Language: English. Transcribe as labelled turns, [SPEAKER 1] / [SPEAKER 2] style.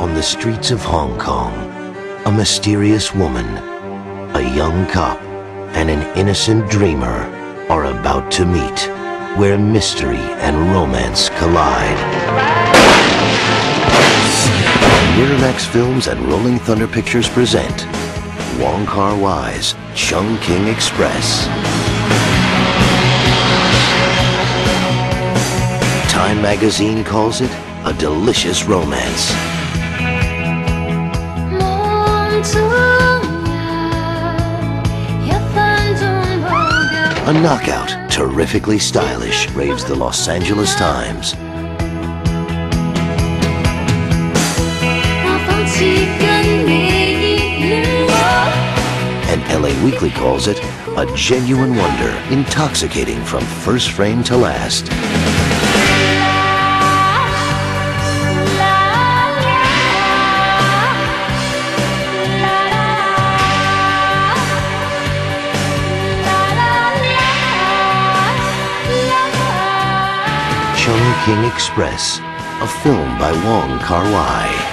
[SPEAKER 1] On the streets of Hong Kong, a mysterious woman, a young cop, and an innocent dreamer are about to meet, where mystery and romance collide. Miramax Films and Rolling Thunder Pictures present Wong Kar Wai's Chungking Express. Magazine calls it a delicious romance. A knockout, terrifically stylish, raves the Los Angeles Times. And LA Weekly calls it a genuine wonder, intoxicating from first frame to last. Chung King Express, a film by Wong Kar Wai.